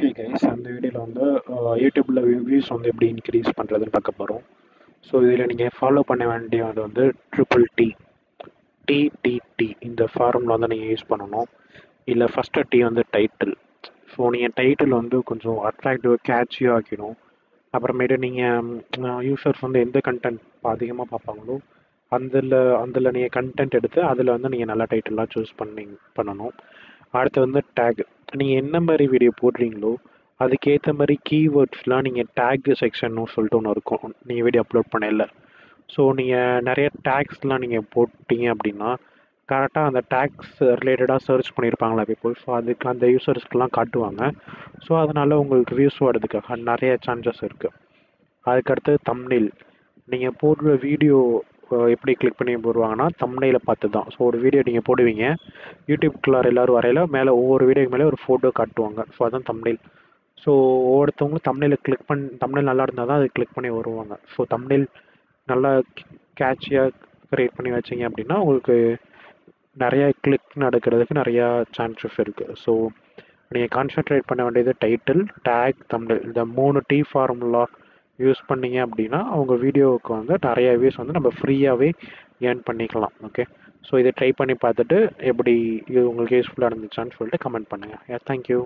Hey guys அந்த வீடியோவில் வந்து யூடியூப்பில் வியூஸ் வந்து எப்படி இன்க்ரீஸ் பண்ணுறதுன்னு பார்க்க போகிறோம் ஸோ இதில் நீங்கள் ஃபாலோ பண்ண வேண்டியது வந்து ட்ரிபிள் டி டிடிடி இந்த ஃபார்முலா வந்து நீங்கள் யூஸ் பண்ணணும். இல்லை ஃபஸ்ட்டு டி வந்து டைட்டில் ஸோ நீங்கள் டைட்டில் வந்து கொஞ்சம் அட்ராக்டிவாக கேட்சியாக ஆக்கிடும். அப்புறமேட்டு நீங்கள் யூசர்ஸ் வந்து எந்த கண்டென்ட் அதிகமாக பார்ப்பாங்களோ அதில் அதில் நீங்கள் கண்டென்ட் எடுத்து அதில் வந்து நீங்கள் நல்ல டைட்டிலாக சூஸ் பண்ணி பண்ணணும். அடுத்து வந்து டேக் நீங்கள் என்ன மாதிரி வீடியோ போடுறீங்களோ அதுக்கேற்ற மாதிரி கீவேர்ட்ஸ்லாம் நீங்கள் டேக் செக்ஷன்னு சொல்லிட்டு ஒன்று இருக்கும். நீங்கள் வீடியோ அப்லோட் பண்ணல ஸோ நீங்கள் நிறைய டேக்ஸ்லாம் நீங்கள் போட்டீங்க அப்படின்னா கரெக்டாக அந்த டேக்ஸ் ரிலேட்டடாக சர்ச் பண்ணியிருப்பாங்களா பீப்புள் ஸோ அதுக்கு அந்த யூசர்ஸ்க்கெலாம் காட்டுவாங்க. ஸோ அதனால் உங்களுக்கு வியூஸ் வரதுக்காக நிறைய சான்சஸ் இருக்குது அதுக்கடுத்து தம்னில் நீங்கள் போடுற வீடியோ எப்படி கிளிக் பண்ணி போடுவாங்கன்னா தம்னையில் பார்த்து தான் ஸோ ஒரு வீடியோ நீங்கள் போடுவீங்க யூடியூப்குள்ளார எல்லோரும் வரையில மேலே ஒவ்வொரு வீடியோக்கு மேலே ஒரு ஃபோட்டோ காட்டுவாங்க. ஸோ அதுதான் தம்னைல் ஸோ ஒவ்வொருத்தவங்களும் தம்னையில் கிளிக் பண்ணி தமிழில் நல்லா இருந்தால் தான் அது கிளிக் பண்ணி வருவாங்க. ஸோ தம்னைல் நல்லா கேட்சியாக க்ரியேட் பண்ணி வச்சிங்க அப்படின்னா உங்களுக்கு நிறையா கிளிக் நடக்கிறதுக்கு நிறையா சான்சஸ் இருக்குது ஸோ நீங்கள் கான்சென்ட்ரேட் பண்ண வேண்டியது டைட்டில் டேக் தமிழில் இந்த மூணு டி ஃபார்முலா யூஸ் பண்ணீங்க அப்படின்னா அவங்க வீடியோவுக்கு வந்து நிறைய வியூஸ் வந்து நம்ம ஃப்ரீயாகவே ஏர்ன் பண்ணிக்கலாம் ஓகே ஸோ இதை ட்ரை பண்ணி பார்த்துட்டு எப்படி இது உங்களுக்கு யூஸ்ஃபுல்லாக இருந்துச்சான்னு சொல்லிட்டு கமெண்ட் பண்ணுங்கள் தேங்க்யூ